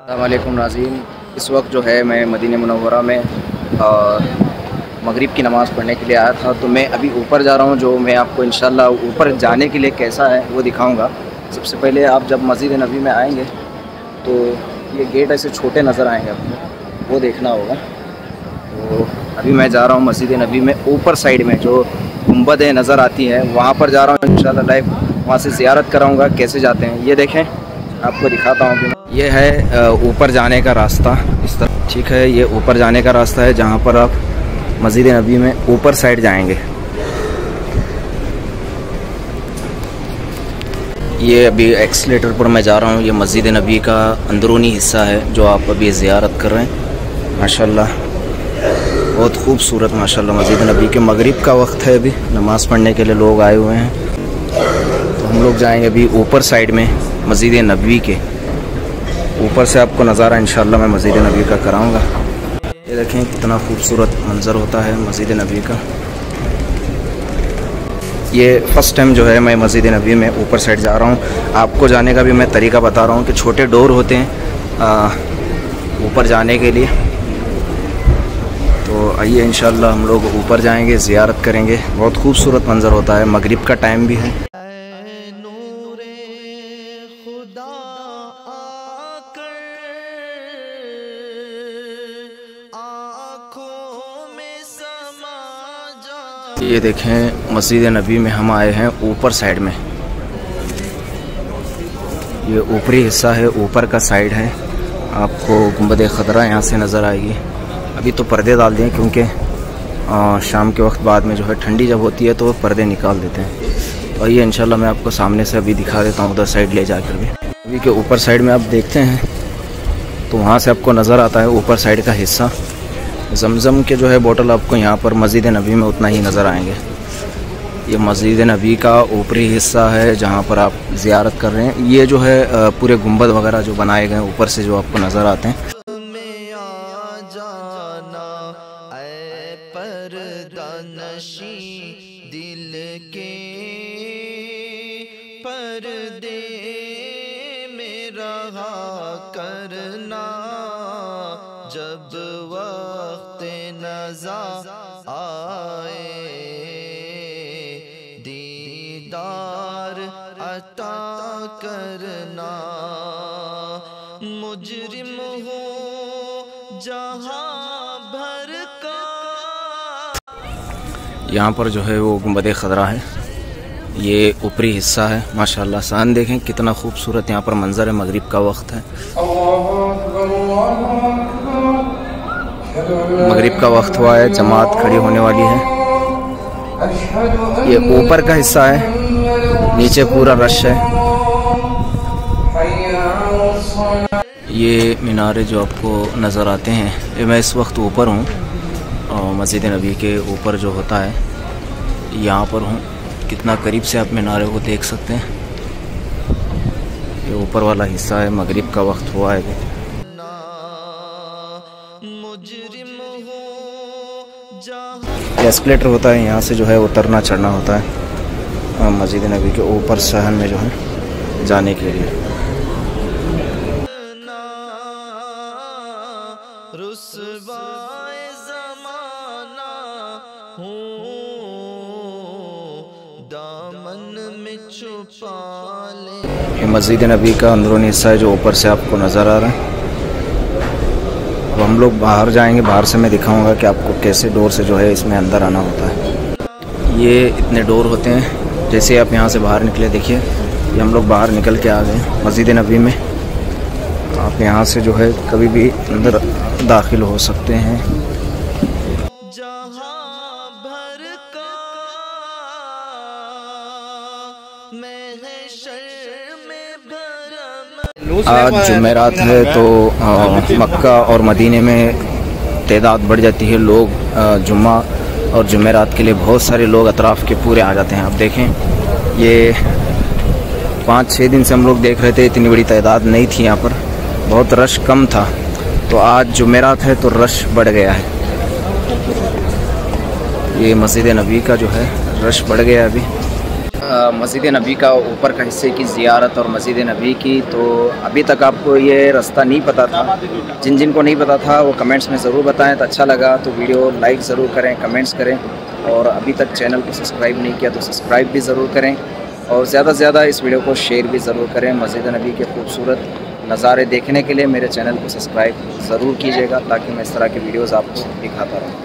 अल्लाम नाजीन इस वक्त जो है मैं मदीन मनवरा में मगरिब की नमाज़ पढ़ने के लिए आया था। तो मैं अभी ऊपर जा रहा हूँ, जो मैं आपको इन ऊपर जाने के लिए कैसा है वो दिखाऊँगा। सबसे पहले आप जब मस्जिद नबी में आएँगे तो ये गेट ऐसे छोटे नज़र आएँगे आपको। वो देखना होगा। तो अभी मैं जा रहा हूँ मस्जिद नबी में, ऊपर साइड में जो गुंबद नज़र आती है, वहाँ पर जा रहा हूँ इन लाइव वहाँ से ज़्यारत कराऊँगा, कैसे जाते हैं। ये देखें। आपको दिखाता हूँ ये है ऊपर जाने का रास्ता। इस तरह, ठीक है, ये ऊपर जाने का रास्ता है, जहाँ पर आप मस्जिद नबी में ऊपर साइड जाएँगे। ये अभी एक्सलेटर पर मैं जा रहा हूँ। ये मस्जिद नबी का अंदरूनी हिस्सा है, जो आप अभी ज़ियारत कर रहे हैं। माशाल्लाह, बहुत खूबसूरत, माशाल्लाह, मस्जिद नबी के मगरिब का वक्त है अभी। नमाज़ पढ़ने के लिए लोग आए हुए हैं। तो हम लोग जाएँगे अभी ऊपर साइड में। मस्जिद नबी के ऊपर से आपको नज़ारा इन मैं मस्जिद नबी का कराऊँगा। ये देखें कितना खूबसूरत मंज़र होता है मस्जिद नबी का। ये फ़र्स्ट टाइम जो है मैं मस्जिद नबी में ऊपर साइड जा रहा हूँ। आपको जाने का भी मैं तरीका बता रहा हूँ कि छोटे डोर होते हैं ऊपर जाने के लिए। तो आइए इन हम लोग ऊपर जाएँगे, ज़ियारत करेंगे। बहुत खूबसूरत मंज़र होता है, मगरिब का टाइम भी है। ये देखें, मस्जिद नबी में हम आए हैं ऊपर साइड में। ये ऊपरी हिस्सा है, ऊपर का साइड है। आपको गुंबद ख़तरा यहाँ से नज़र आएगी। अभी तो पर्दे डाल दें क्योंकि शाम के वक्त बाद में जो है ठंडी जब होती है तो पर्दे निकाल देते हैं। और ये इंशाल्लाह मैं आपको सामने से अभी दिखा देता हूँ, उधर साइड ले जाकर भी। अभी के ऊपर साइड में आप देखते हैं तो वहाँ से आपको नज़र आता है ऊपर साइड का हिस्सा। जमज़म के जो है बोतल आपको यहाँ पर मस्जिद नबी में उतना ही नज़र आएँगे। ये मस्जिद नबी का ऊपरी हिस्सा है जहाँ पर आप ज़ियारत कर रहे हैं। ये जो है पूरे गुंबद वगैरह जो बनाए गए हैं, ऊपर से जो आपको नज़र आते हैं। करना। जब वक्त नजा आए दीदार अता करना मुजरिम हो जहाँ भर का। यहाँ पर जो है वो गुंबद खदरा है ये ऊपरी हिस्सा है माशाल्लाह। सान देखें कितना खूबसूरत यहाँ पर मंजर है। मगरिब का वक्त है मगरिब का वक्त हुआ है, जमात खड़ी होने वाली है। ये ऊपर का हिस्सा है, नीचे पूरा रश है। ये मीनारे जो आपको नज़र आते हैं, ये मैं इस वक्त ऊपर हूँ मस्जिद नबी के ऊपर जो होता है, यहाँ पर हूँ। कितना करीब से आप मीनारे को देख सकते हैं। ये ऊपर वाला हिस्सा है, मगरिब का वक्त हुआ है। एस्केलेटर होता है यहाँ से जो है उतरना चढ़ना होता है मस्जिद नबी के ऊपर शहर में जो है जाने के लिए। ये मस्जिद नबी का अंदरूनी हिस्सा है जो ऊपर से आपको नज़र आ रहा है। हम लोग बाहर जाएँगे, बाहर से मैं दिखाऊँगा कि आपको कैसे डोर से जो है इसमें अंदर आना होता है। ये इतने डोर होते हैं, जैसे आप यहाँ से बाहर निकले, देखिए, ये हम लोग बाहर निकल के आ गए मस्जिद नबी में। आप यहाँ से जो है कभी भी अंदर दाखिल हो सकते हैं। आज जुमेरात है तो मक्का और मदीने में तादाद बढ़ जाती है। लोग जुम्मा और जुमेरात के लिए बहुत सारे लोग अतराफ़ के पूरे आ जाते हैं। आप देखें ये पाँच छः दिन से हम लोग देख रहे थे इतनी बड़ी तादाद नहीं थी यहाँ पर। बहुत रश कम था। तो आज जुमेरात है तो रश बढ़ गया है। ये मस्जिद नबी का जो है रश बढ़ गया अभी। मस्जिद नबी का ऊपर का हिस्से की ज़ियारत और मस्जिद नबी की तो अभी तक आपको ये रास्ता नहीं पता था। जिन जिन को नहीं पता था, वो कमेंट्स में ज़रूर बताएँ। तो अच्छा लगा तो वीडियो लाइक ज़रूर करें, कमेंट्स करें। और अभी तक चैनल को सब्सक्राइब नहीं किया तो सब्सक्राइब भी ज़रूर करें। और ज़्यादा से ज़्यादा इस वीडियो को शेयर भी ज़रूर करें, मस्जिद नबी के खूबसूरत नज़ारे देखने के लिए मेरे चैनल को सब्सक्राइब ज़रूर कीजिएगा, ताकि मैं इस तरह की वीडियोज़ आपको दिखाता रहूँ।